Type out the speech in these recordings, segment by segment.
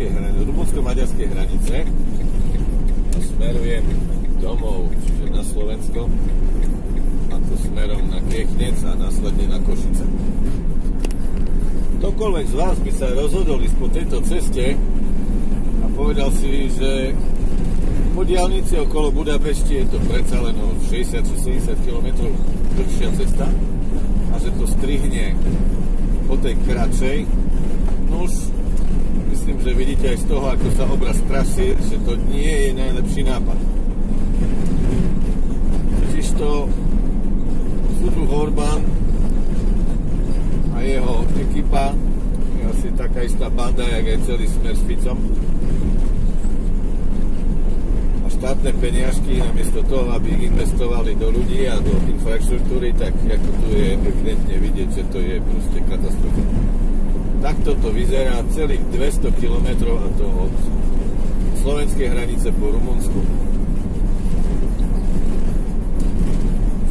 slovenskej hranice, rumunsko-maďarskej hranice a smerujem domov, čiže na Slovensko a to smerom na Kiechnec a následne na Košice. Ktokoľvek z vás by sa rozhodol ísť po tejto ceste a povedal si, že po diálnici okolo Budapešti je to predsa len o 60-70 km dlhšia cesta a že to strihne po tej kratšej, no myslím, že vidíte aj z toho, ako sa obraz trasie, že to nie je najlepší nápad. Totiž to Sudu Orbán a jeho ekipa je asi taká istá banda, jak aj celý smer s Ficom štátne peniažky namiesto toho, aby ich investovali do ľudí a do infraštruktúry, tak ako tu je evidentne vidieť, že to je proste katastrofa. Takto to vyzerá celých 200 km a to od slovenskej hranice po Rumunsku.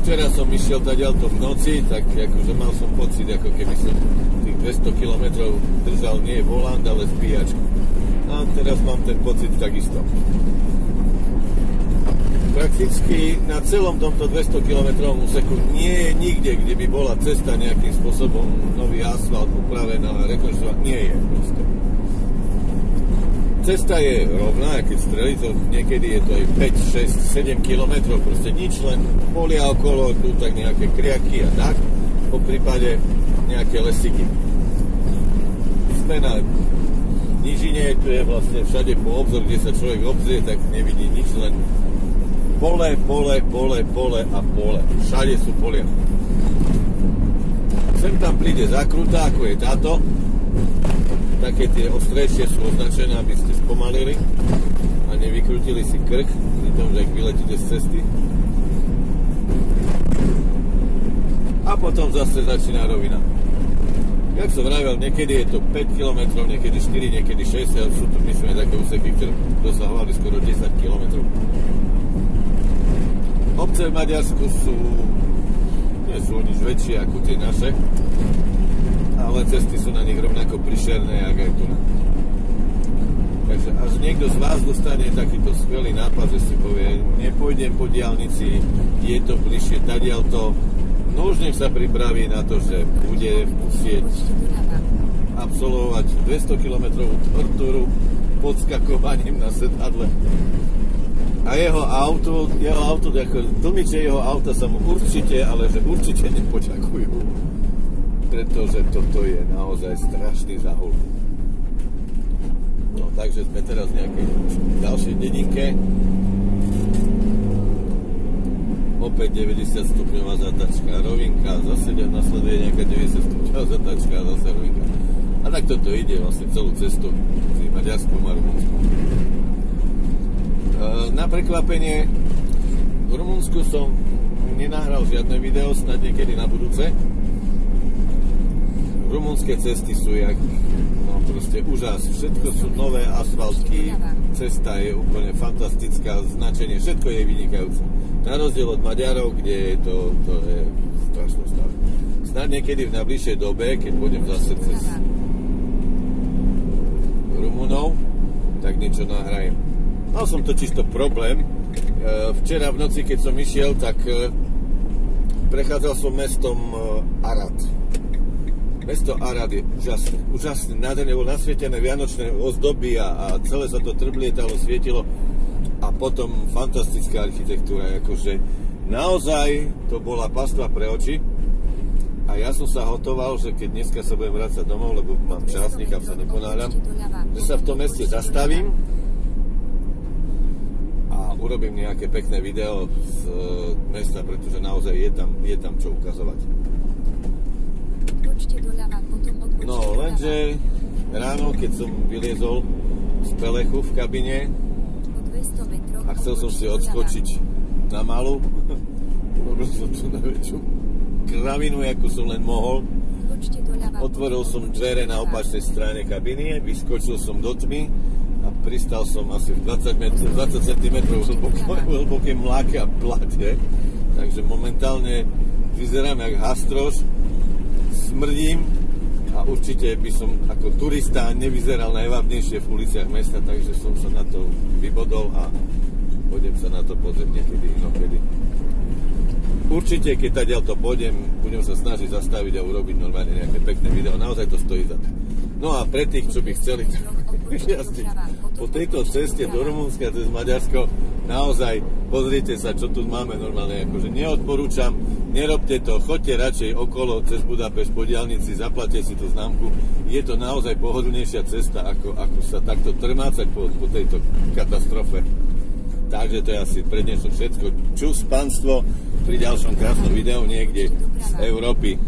Včera som išiel to v noci, tak akože mal som pocit, ako keby som tých 200 km držal nie volant, ale spíjačku. A teraz mám ten pocit takisto prakticky na celom tomto 200 km úseku nie je nikde, kde by bola cesta nejakým spôsobom nový asfalt upravená, rekonštruovaná. Nie je proste. Cesta je rovná, keď streli, to niekedy je to aj 5, 6, 7 km, proste nič, len polia okolo, tu tak nejaké kriaky a tak, po prípade nejaké lesiky. Sme na nížine, tu je vlastne všade po obzor, kde sa človek obzrie, tak nevidí nič, len pole, pole, pole, pole a pole. Všade sú polia. Sem tam príde zakrutá, ako je táto. Také tie ostrejšie sú označené, aby ste spomalili a nevykrutili si krk pri tom, že ak vyletíte z cesty. A potom zase začína rovina. Jak som vravel, niekedy je to 5 km, niekedy 4, niekedy 6, ale sú tu myslím také úseky, ktoré dosahovali skoro 10 Obce v Maďarsku sú, nie sú nič väčšie ako tie naše, ale cesty sú na nich rovnako prišerné, ako aj tu. Takže až niekto z vás dostane takýto skvelý nápad, že si povie, nepôjdem po diálnici, je to bližšie, tadiaľ to, no už nech sa pripraví na to, že bude musieť absolvovať 200 km tortúru podskakovaním na sedadle a jeho auto, jeho auto, ako tlmiče jeho auta sa mu určite, ale že určite nepoďakujú. Pretože toto je naozaj strašný zahul. No, takže sme teraz v nejakej ďalšej dedinke. Opäť 90 stupňová zatačka, rovinka, zase nasleduje nejaká 90 stupňová zatačka, zase rovinka. A tak toto ide vlastne celú cestu medzi Maďarskom a Rumunskom. Eh, na prekvapenie v Rumunsku som nenahral žiadne video, snad niekedy na budúce. Rumunské cesty sú jak, no proste úžas. Všetko sú nové asfaltky, cesta je úplne fantastická, značenie, všetko je vynikajúce. Na rozdiel od Maďarov, kde je to, to je strašné stav. Snad niekedy v najbližšej dobe, keď budem zase cez Rumunov, tak niečo nahrajem. Mal som totiž to problém. E, včera v noci, keď som išiel, tak e, prechádzal som mestom e, Arad. Mesto Arad je úžasné, úžasné, nádherne bolo nasvietené vianočné ozdoby a, a celé sa to trblietalo, svietilo a potom fantastická architektúra, akože naozaj to bola pastva pre oči a ja som sa hotoval, že keď dneska sa budem vrácať domov, lebo mám čas, nechám sa neponáhľam, že sa v tom meste zastavím urobím nejaké pekné video z e, mesta, pretože naozaj je tam, je tam čo ukazovať. No, lenže ráno, keď som vyliezol z Pelechu v kabine a chcel som si odskočiť na malu, robil som tu najväčšiu kravinu, ako som len mohol. Otvoril som dvere na opačnej strane kabiny, vyskočil som do tmy a pristal som asi v 20, metr, 20 cm hlbokej mláke a plate. Takže momentálne vyzerám jak hastroš, smrdím, a určite by som ako turista nevyzeral najvábnejšie v uliciach mesta, takže som sa na to vybodol a pôjdem sa na to pozrieť niekedy inokedy. Určite, keď tady to pôjdem, budem sa snažiť zastaviť a urobiť normálne nejaké pekné video. Naozaj to stojí za to. No a pre tých, čo by chceli jazdiť po tejto ceste do Rumunska cez Maďarsko, naozaj pozrite sa, čo tu máme normálne. Akože neodporúčam, nerobte to, choďte radšej okolo cez Budapešť po diálnici, zaplate si tú známku. Je to naozaj pohodlnejšia cesta, ako, ako sa takto trmácať po, po tejto katastrofe. Takže to je asi pre dnešok všetko. Čus, panstvo, pri ďalšom krásnom videu niekde z Európy.